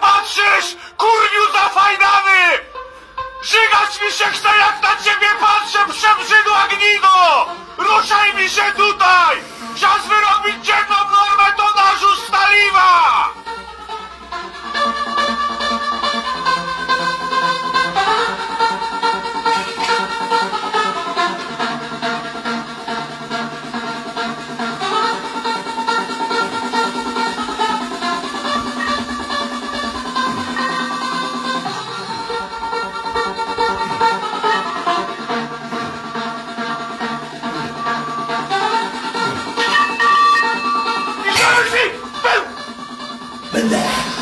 patrzysz, kurwiu zafajnany! Żygać mi się chce, jak na ciebie patrzę, przebrzydła gnido! Ruszaj mi się tutaj! And that.